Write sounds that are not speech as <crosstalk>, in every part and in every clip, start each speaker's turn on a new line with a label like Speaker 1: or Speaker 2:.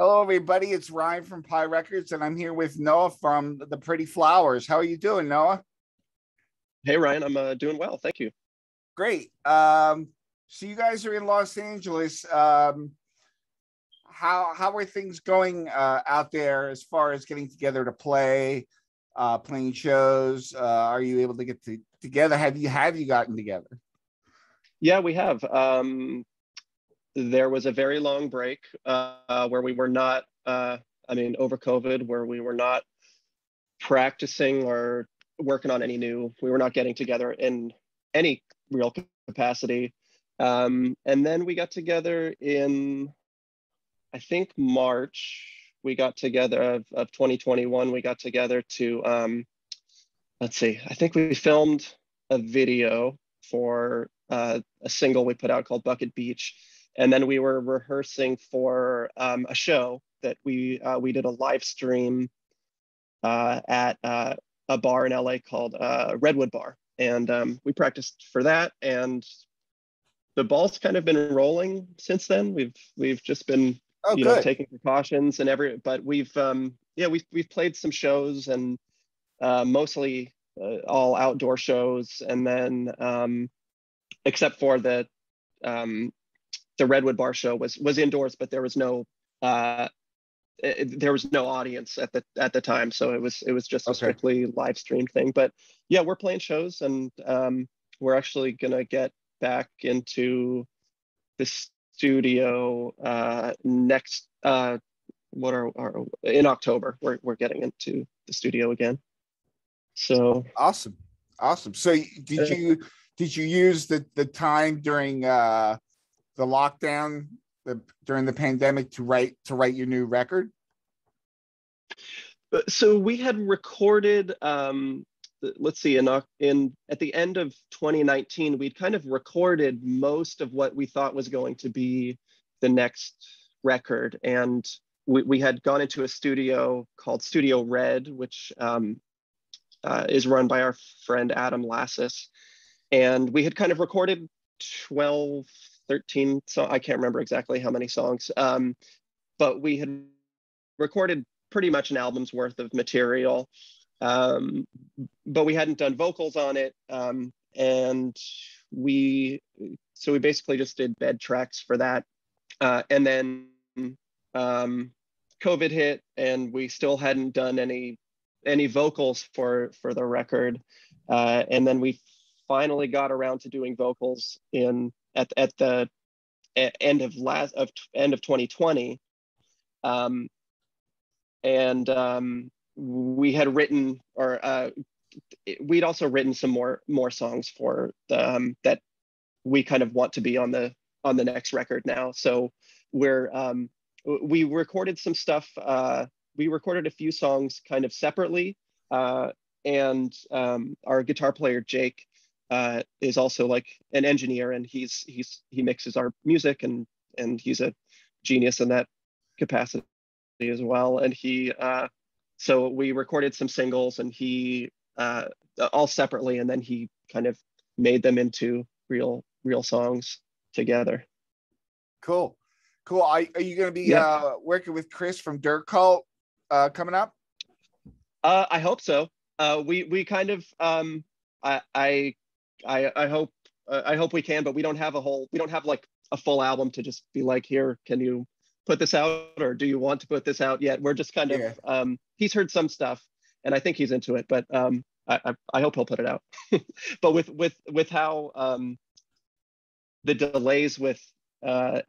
Speaker 1: Hello, everybody. It's Ryan from Pi Records, and I'm here with Noah from the Pretty Flowers. How are you doing, Noah?
Speaker 2: Hey, Ryan. I'm uh, doing well. Thank you.
Speaker 1: Great. Um, so you guys are in Los Angeles. Um, how how are things going uh, out there as far as getting together to play, uh, playing shows? Uh, are you able to get to, together? Have you have you gotten together?
Speaker 2: Yeah, we have. Um, there was a very long break uh, where we were not, uh, I mean, over COVID, where we were not practicing or working on any new, we were not getting together in any real capacity. Um, and then we got together in, I think, March. We got together of, of 2021. We got together to, um, let's see, I think we filmed a video for uh, a single we put out called Bucket Beach and then we were rehearsing for um, a show that we uh, we did a live stream uh, at uh, a bar in LA called uh, Redwood Bar, and um, we practiced for that. And the ball's kind of been rolling since then. We've we've just been oh, you good. know taking precautions and every, but we've um, yeah we've we've played some shows and uh, mostly uh, all outdoor shows, and then um, except for the um, the Redwood Bar show was was indoors, but there was no uh, it, there was no audience at the at the time, so it was it was just a strictly live streamed thing. But yeah, we're playing shows, and um, we're actually gonna get back into the studio uh, next. Uh, what are, are in October? We're we're getting into the studio again. So
Speaker 1: awesome, awesome. So did you did you use the the time during uh the lockdown the, during the pandemic to write to write your new record?
Speaker 2: Uh, so we had recorded um, let's see in, in at the end of 2019 we'd kind of recorded most of what we thought was going to be the next record and we, we had gone into a studio called studio red which um, uh, is run by our friend adam lasus and we had kind of recorded 12 13 so i can't remember exactly how many songs um, but we had recorded pretty much an album's worth of material um, but we hadn't done vocals on it um, and we so we basically just did bed tracks for that uh, and then um, covid hit and we still hadn't done any any vocals for for the record uh, and then we finally got around to doing vocals in at at the end of last of end of 2020 um, and um, we had written or uh, we'd also written some more more songs for the um, that we kind of want to be on the on the next record now. So we're um, we recorded some stuff uh, we recorded a few songs kind of separately uh, and um, our guitar player jake uh, is also like an engineer and he's he's he mixes our music and and he's a genius in that capacity as well. And he uh, so we recorded some singles and he uh, all separately and then he kind of made them into real real songs together.
Speaker 1: Cool. Cool. Are, are you going to be yeah. uh, working with chris from dirt cult uh, coming up?
Speaker 2: Uh, i hope so. Uh, we we kind of um, I, I I I hope uh, I hope we can, but we don't have a whole we don't have like a full album to just be like, here, can you put this out, or do you want to put this out yet? We're just kind of yeah. um, he's heard some stuff, and I think he's into it, but um, I, I, I hope he'll put it out. <laughs> but with with with how um, the delays with uh,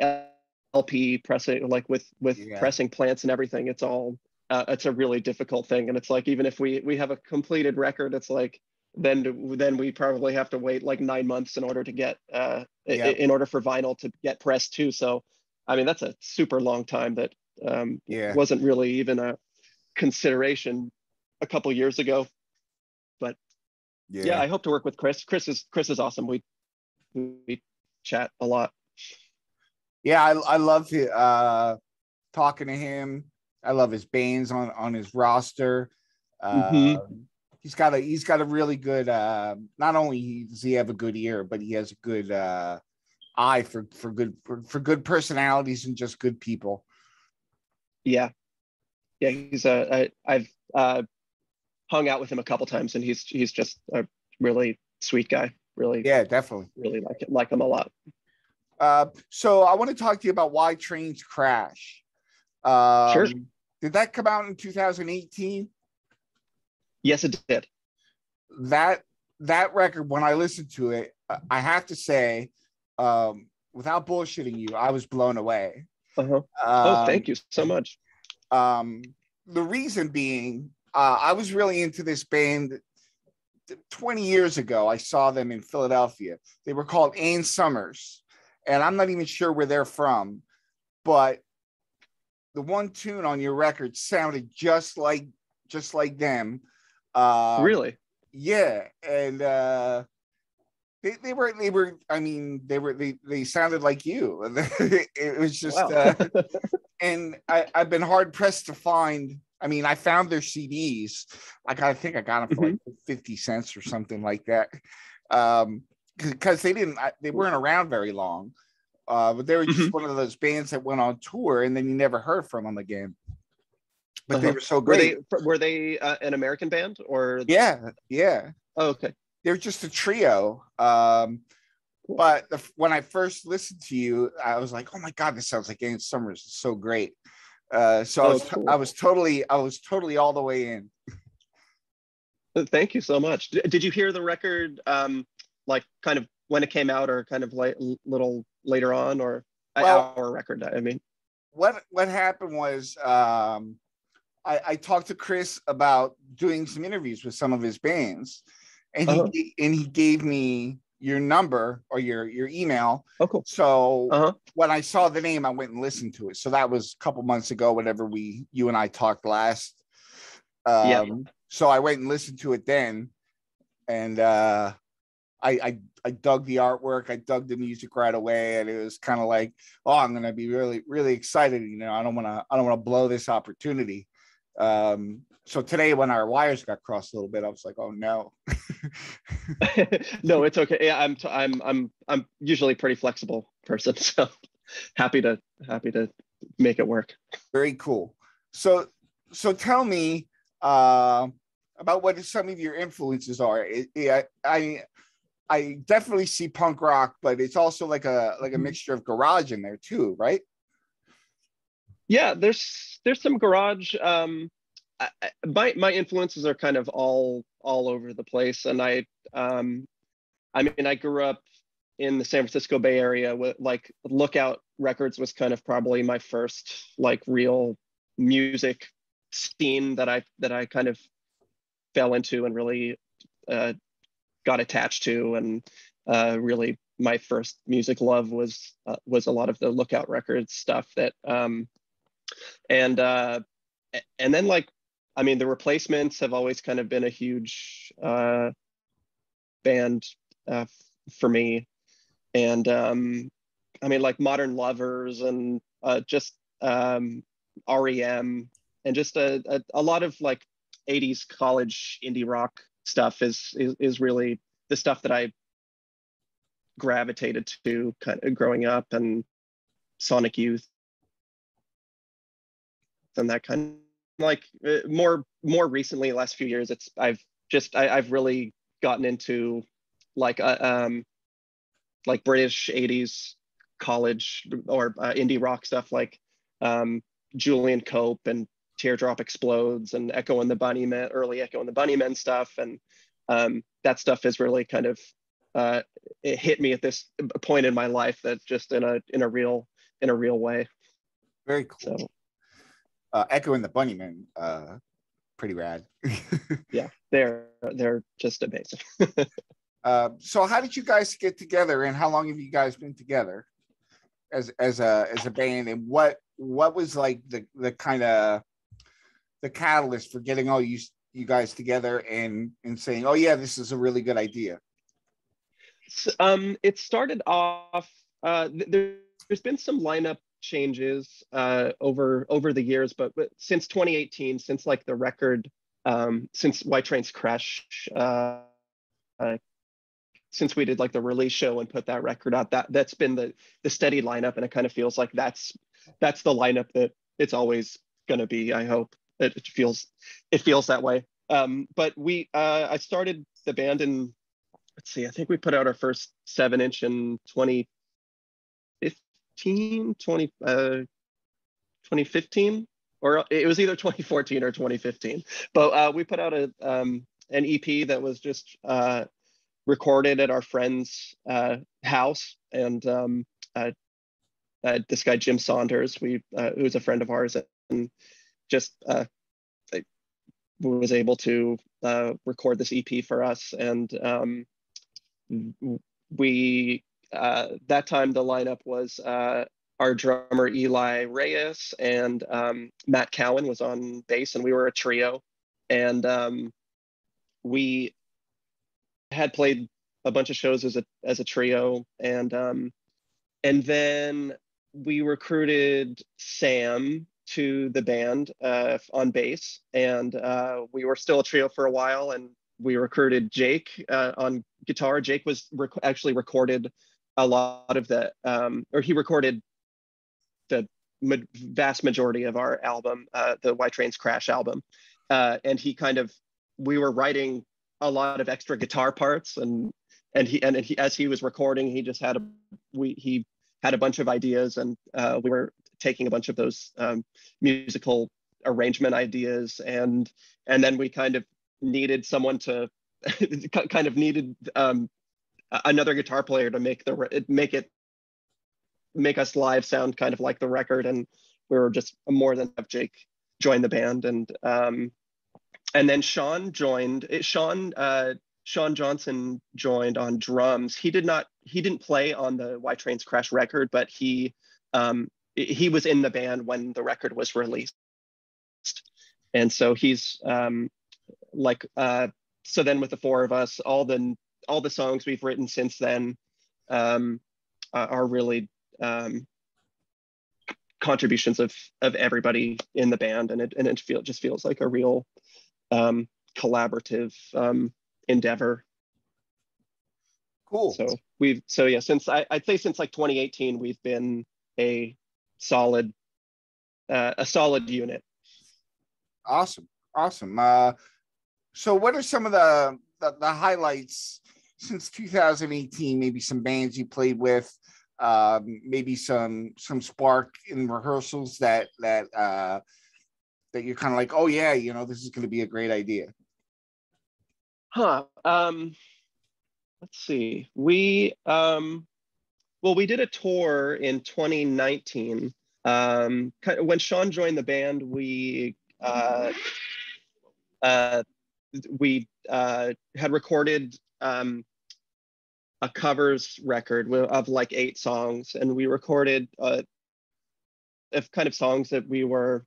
Speaker 2: LP pressing, like with with yeah. pressing plants and everything, it's all uh, it's a really difficult thing, and it's like even if we we have a completed record, it's like then then we probably have to wait like nine months in order to get uh, yeah. in order for vinyl to get pressed too. So, I mean, that's a super long time that um, yeah. wasn't really even a consideration a couple years ago. But yeah. yeah, I hope to work with Chris. Chris is Chris is awesome. We we chat a lot.
Speaker 1: Yeah, I I love uh, talking to him. I love his bands on on his roster. mm-hmm. He's got a he's got a really good uh not only does he have a good ear but he has a good uh eye for for good for, for good personalities and just good people
Speaker 2: Yeah, yeah, he's a. I, I've uh, hung out with him a couple times, and he's he's just a really sweet guy. Really,
Speaker 1: Yeah, definitely.
Speaker 2: really like it, like him a lot.
Speaker 1: Uh, so I want to talk to you about why trains crash. Um,
Speaker 2: Sure.
Speaker 1: Did that come out in 2018?
Speaker 2: Yes, it did.
Speaker 1: That that record, when I listened to it, I have to say, um, without bullshitting you, I was blown away.
Speaker 2: Uh-huh.
Speaker 1: Um,
Speaker 2: oh, thank you so much.
Speaker 1: Um, the reason being, uh, I was really into this band 20 years ago. I saw them in Philadelphia. They were called Ann Summers, and I'm not even sure where they're from, but the one tune on your record sounded just like just like them. Um,
Speaker 2: really?
Speaker 1: yeah, and uh, they, they were they were I mean they were they, they sounded like you. <laughs> it was just
Speaker 2: Wow.
Speaker 1: uh, <laughs> and I, I've been hard pressed to find. I mean, I found their CDs. I got, I think I got them for like fifty cents or something like that, um, because they didn't, I- they weren't around very long. Uh, but they were just
Speaker 2: Mhm.
Speaker 1: one of those bands that went on tour, and then you never heard from them again. But they
Speaker 2: Uh-huh.
Speaker 1: were so
Speaker 2: were
Speaker 1: great.
Speaker 2: they were they uh, an American band or?
Speaker 1: yeah, yeah.
Speaker 2: Oh, okay.
Speaker 1: they're just a trio. Um, but the, when I first listened to you, I was like, "Oh my god, this sounds like Ann Summers. It's so great." Uh, so I
Speaker 2: Oh,
Speaker 1: was,
Speaker 2: cool.
Speaker 1: I was totally, I was totally all the way in.
Speaker 2: Uh, Thank you so much. D- did you hear the record, um, like kind of when it came out, or kind of like little later on, or
Speaker 1: Well-
Speaker 2: our record? I mean,
Speaker 1: What what happened was, um, I, I talked to Chris about doing some interviews with some of his bands, and he
Speaker 2: Uh-huh.
Speaker 1: and he gave me your number or your your email.
Speaker 2: oh, cool.
Speaker 1: So
Speaker 2: Uh-huh.
Speaker 1: when I saw the name, I went and listened to it. So that was a couple months ago, whenever we you and I talked last. Um,
Speaker 2: Yeah.
Speaker 1: So I went and listened to it then, and uh, I, I I dug the artwork. I dug the music right away, and it was kind of like, oh, I'm gonna be really really excited. You know, I don't want to I don't want to blow this opportunity. Um, so today, when our wires got crossed a little bit, I was like, oh no. <laughs>
Speaker 2: no, it's okay. Yeah, I'm t- I'm I'm I'm usually a pretty flexible person, <laughs> so happy to happy to make it work.
Speaker 1: Very cool. So, so tell me uh, about what some of your influences are. It, it- I, I definitely see punk rock, but it's also like a like a
Speaker 2: Mhm.
Speaker 1: mixture of garage in there too, right?
Speaker 2: Yeah, there's there's some garage. Um, I, my my influences are kind of all all over the place, and I um, I mean I grew up in the San Francisco Bay Area with like Lookout Records was kind of probably my first like real music scene that I that I kind of fell into and really uh, got attached to, and uh, really my first music love was uh, was a lot of the Lookout Records stuff that. Um, and uh and then like i mean the replacements have always kind of been a huge uh band uh for me. And um i mean like modern lovers and uh just um rem and just a, a, a lot of like 80s college indie rock stuff is is, is really the stuff that i gravitated to kind of growing up and sonic youth and that kind like uh, more more recently last few years it's i've just I, i've really gotten into like uh, um like british 80s college or uh, indie rock stuff like um julian cope and teardrop explodes and echo and the bunnymen early echo and the bunnymen stuff and um that stuff is really kind of uh it hit me at this point in my life that just in a in a real in a real way
Speaker 1: Very cool.
Speaker 2: so
Speaker 1: Uh, Echo and the Bunnymen, uh, pretty rad. <laughs>
Speaker 2: yeah they're they're just amazing <laughs>
Speaker 1: uh, so how did you guys get together, and how long have you guys been together as as a as a band? And what what was like the the kind of the catalyst for getting all you you guys together and and saying, oh yeah, this is a really good idea.
Speaker 2: Um it started off uh th- there's been some lineup changes uh over over the years but, but since 2018 since like the record um since why trains crash uh, uh since we did like the release show and put that record out that that's been the the steady lineup and it kind of feels like that's that's the lineup that it's always going to be. I hope it, it, feels it feels that way. Um, but we uh, I started the band in let's see, I think we put out our first seven inch in 2015, 20, uh, 2015, or it was either <laughs> 2014 or 2015. But uh, we put out a um, an EP that was just uh, recorded at our friend's uh, house, and um, uh, uh, this guy Jim Saunders, we who's a friend of ours, and just was able to record this EP for us, and um, we uh, that time the lineup was uh, our drummer Eli Reyes and um, Matt Cowan was on bass, and we were a trio, and um, we had played a bunch of shows as a as a trio, and um, and then we recruited Sam to the band uh, on bass, and uh, we were still a trio for a while, and we recruited Jake uh, on guitar. Jake was rec- actually recorded a lot of the, um, or he recorded the ma- vast majority of our album, uh, the Why Trains Crash album, uh, and he kind of, we were writing a lot of extra guitar parts, and and he and he as he was recording, he just had a we he had a bunch of ideas, and uh, we were taking a bunch of those um, musical arrangement ideas, and and then we kind of needed someone to <laughs> kind of needed um, another guitar player to make the make it make us live sound kind of like the record. And we were just more than have jake join the band. And um, and then sean joined it, sean uh, sean johnson joined on drums. He did not he didn't play on the why trains crash record but he um, he was in the band when the record was released. And so he's um, like uh, so then with the four of us all the all the songs we've written since then um, are really um, contributions of of everybody in the band. And it and it feel, just feels like a real um, collaborative um, endeavor.
Speaker 1: Cool.
Speaker 2: So we've so yeah since I, i'd say since like 2018 we've been a solid uh, a solid unit.
Speaker 1: Awesome. Awesome. Uh so, what are some of the, the, the highlights since 2018? Maybe some bands you played with, um, maybe some some spark in rehearsals that that uh, that you're kind of like, oh yeah, you know, this is going to be a great idea.
Speaker 2: Huh. Um, let's see. We um, well, we did a tour in 2019. Um, when Sean joined the band, we uh, uh, we uh, had recorded um, a covers record of like eight songs, and we recorded uh, of kind of songs that we were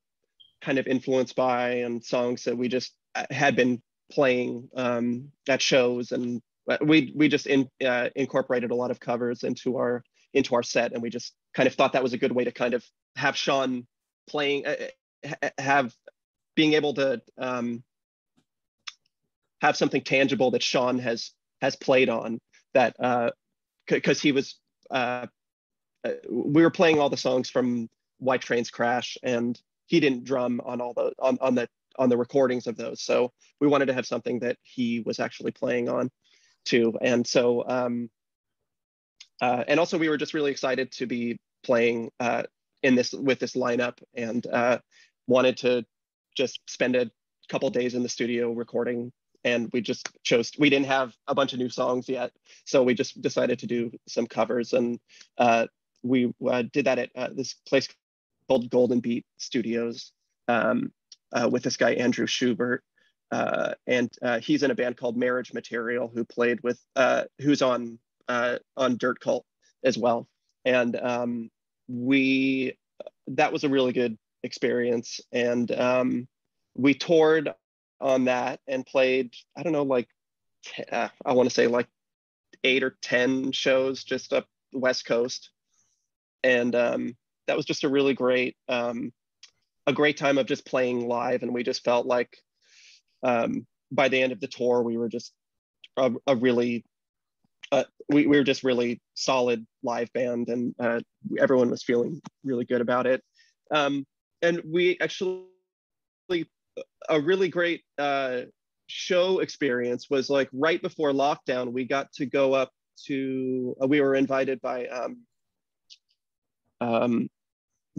Speaker 2: kind of influenced by, and songs that we just uh, had been playing um, at shows, and uh, we we just in, uh, incorporated a lot of covers into our into our set, and we just kind of thought that was a good way to kind of have Sean playing, uh, have being able to um, have something tangible that Sean has has played on that because uh, he was uh, uh, we were playing all the songs from Why Trains Crash and he didn't drum on all the on, on the on the recordings of those. So we wanted to have something that he was actually playing on too and so um, uh, and also we were just really excited to be playing uh, in this with this lineup and uh, wanted to just spend a couple days in the studio recording and we just chose we didn't have a bunch of new songs yet. So we just decided to do some covers and uh, we uh, did that at uh, this place called golden beat studios um, uh, with this guy andrew schubert. Uh, and uh, he's in a band called marriage material who played with who's on on dirt cult as well. And um, we that was a really good experience. And um, we toured on that and played i don't know like uh, i want to say like eight or ten shows just up the west coast. And um, that was just a really great um, a great time of just playing live. And we just felt like um, by the end of the tour we were just a, a really uh, we, we were just really solid live band and uh, everyone was feeling really good about it. Um, and we actually a really great uh, show experience was like right before lockdown. We got to go up to. Uh, we were invited by um, um,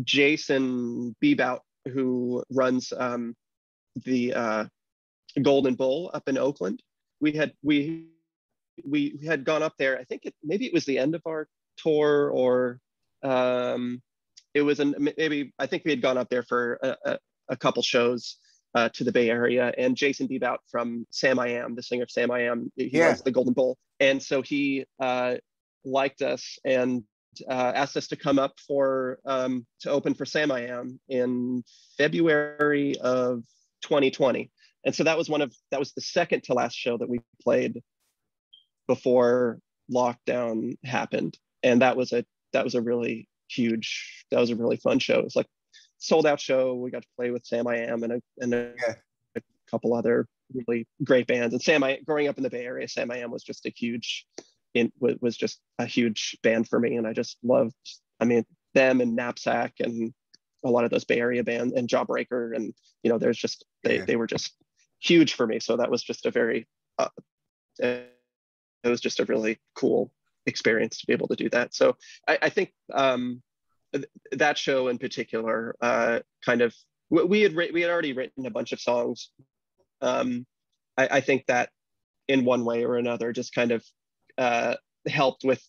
Speaker 2: Jason Beebout, who runs um, the uh, Golden Bull up in Oakland. We had we we had gone up there. I think it, maybe it was the end of our tour, or um, it was an, maybe I think we had gone up there for a, a, a couple shows uh, to the Bay Area. And Jason Beebout from Samiam, the singer of Samiam, he yeah. runs the Golden Bull, and so he uh, liked us and uh, asked us to come up for um, to open for Samiam in February of 2020. And so that was one of that was the second to last show that we played before lockdown happened, and that was a that was a really huge that was a really fun show. It was like sold out show. We got to play with Samiam and a and a, yeah. a couple other really great bands. And Sam I growing up in the Bay Area, Samiam was just a huge in was just a huge band for me, and I just loved. I mean, them and Knapsack and a lot of those Bay Area bands and Jawbreaker, and you know, there's just they yeah. they were just huge for me. So that was just a very uh, it was just a really cool experience to be able to do that. So I, I think um, that show in particular uh, kind of we had we had already written a bunch of songs. Um, I, I think that in one way or another just kind of uh, helped with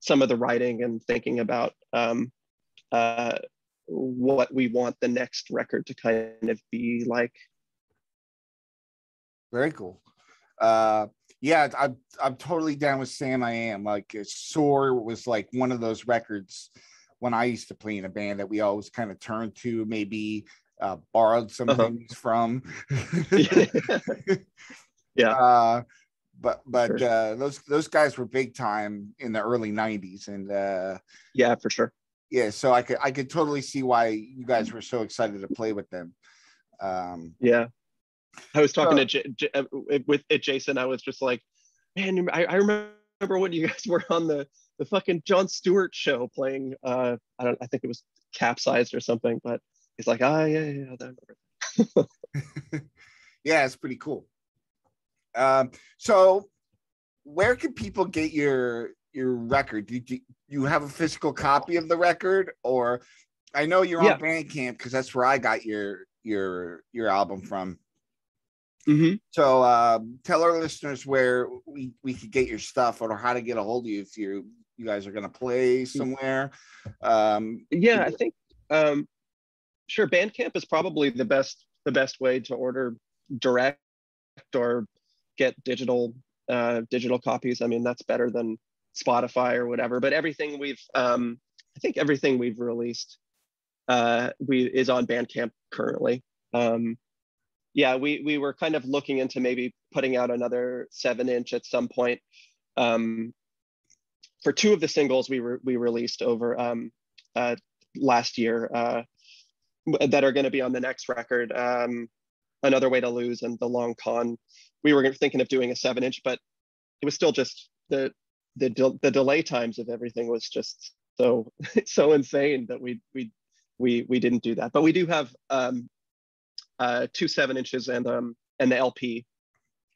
Speaker 2: some of the writing and thinking about um, uh, what we want the next record to kind of be like.
Speaker 1: Very cool. Uh, yeah, I'm I'm totally down with Samiam like Soar was like one of those records when I used to play in a band that we always kind of turned to, maybe uh, borrowed some uh-huh. things from. <laughs>
Speaker 2: yeah.
Speaker 1: Uh, but but sure. uh, those those guys were big time in the early '90s, and uh,
Speaker 2: yeah, for sure.
Speaker 1: Yeah, so I could I could totally see why you guys were so excited to play with them. Um,
Speaker 2: yeah, I was talking to J- J- uh, with Jason. I was just like, man, I, I remember when you guys were on the the fucking Jon Stewart show playing. Uh, I don't. I think it was capsized or something. But he's like, ah, oh, yeah, yeah,
Speaker 1: yeah. <laughs> yeah, it's pretty cool. Um, so where can people get your your record? Do you, you have a physical copy of the record, or I know you're yeah. on Bandcamp because that's where I got your your your album from.
Speaker 2: Mm-hmm.
Speaker 1: So uh, tell our listeners where we, we could get your stuff or how to get a hold of you if you you guys are going to play somewhere. Um,
Speaker 2: yeah, I think um, sure. Bandcamp is probably the best the best way to order direct or get digital uh, digital copies. I mean, that's better than Spotify or whatever. But everything we've, um, I think everything we've released, uh, we is on Bandcamp currently. Um, yeah, we we were kind of looking into maybe putting out another seven inch at some point. Um, for two of the singles we were we released over um, uh, last year uh, that are going to be on the next record. Um, Another Way to Lose and The Long Con we were thinking of doing a seven inch, but it was still just the the de- the delay times of everything was just so <laughs> so insane that we we we we didn't do that. But we do have um, uh, two seven inches and um and the LP,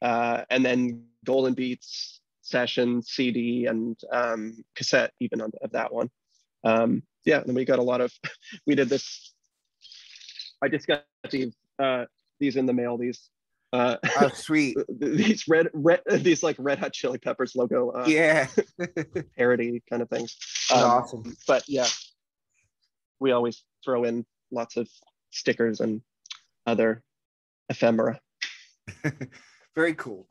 Speaker 2: uh, and then Golden Beats session CD and um, cassette even on, of that one. Um, yeah, and we got a lot of. <laughs> we did this. I just got these uh, these in the mail. These
Speaker 1: uh, oh, sweet. <laughs>
Speaker 2: these red, red, these like Red Hot Chili Peppers logo.
Speaker 1: Uh, yeah. <laughs>
Speaker 2: parody kind of things.
Speaker 1: Um, awesome.
Speaker 2: But yeah, we always throw in lots of stickers and other ephemera.
Speaker 1: Very cool.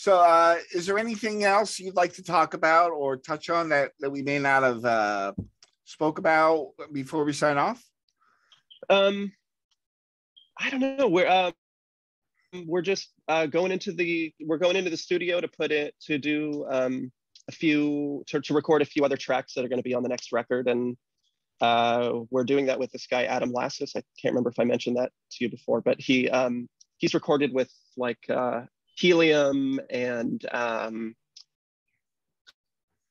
Speaker 1: So, uh, is there anything else you'd like to talk about or touch on that that we may not have uh, spoke about before we sign off?
Speaker 2: Um, I don't know. We're um, we're just uh, going into the we're going into the studio to put it to do um, a few to, to record a few other tracks that are going to be on the next record and uh, we're doing that with this guy adam lasus i can't remember if i mentioned that to you before but he um, he's recorded with like uh, helium and um,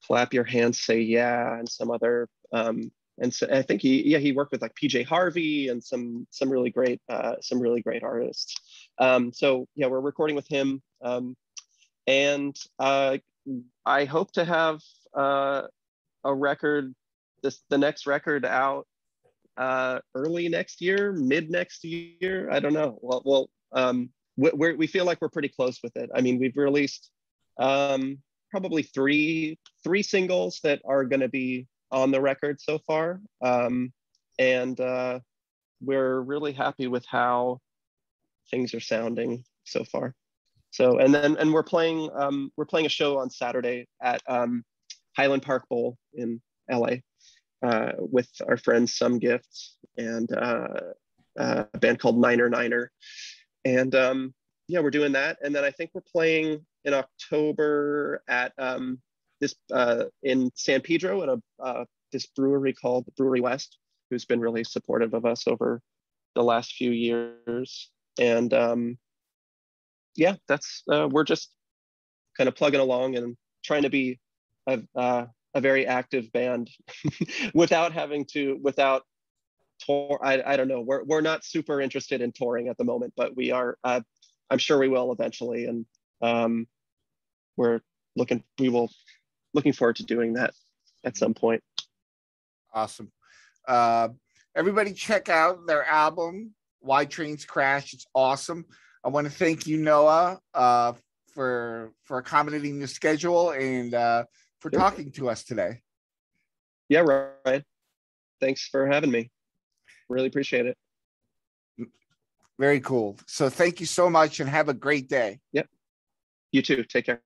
Speaker 2: clap your hands say yeah and some other um, and so I think he, yeah, he worked with like PJ Harvey and some some really great uh, some really great artists. Um, so yeah, we're recording with him, um, and uh, I hope to have uh, a record, this the next record out uh, early next year, mid next year. I don't know. Well, well, um, we we feel like we're pretty close with it. I mean, we've released um, probably three three singles that are going to be on the record so far. Um, and uh, we're really happy with how things are sounding so far. So, and then, and we're playing, um, we're playing a show on Saturday at um, Highland Park Bowl in LA uh, with our friends Some Gifts and uh, uh, a band called Niner Niner. And um, yeah, we're doing that. And then I think we're playing in October at um, this uh, in San Pedro at a uh, this brewery called Brouwerij West, who's been really supportive of us over the last few years. And um, yeah, that's uh, we're just kind of plugging along and trying to be a, uh, a very active band <laughs> without having to without tour. I, I don't know. We're we're not super interested in touring at the moment, but we are. Uh, I'm sure we will eventually, and um, we're looking. We will looking forward to doing that at some point.
Speaker 1: Awesome. Uh, everybody, check out their album, Why Trains Crash. It's awesome. I want to thank you, Noah, uh, for for accommodating the schedule and uh, for talking to us today.
Speaker 2: Yeah, Ryan. Thanks for having me. Really appreciate it.
Speaker 1: Very cool. So thank you so much and have a great day.
Speaker 2: Yep. You too. Take care.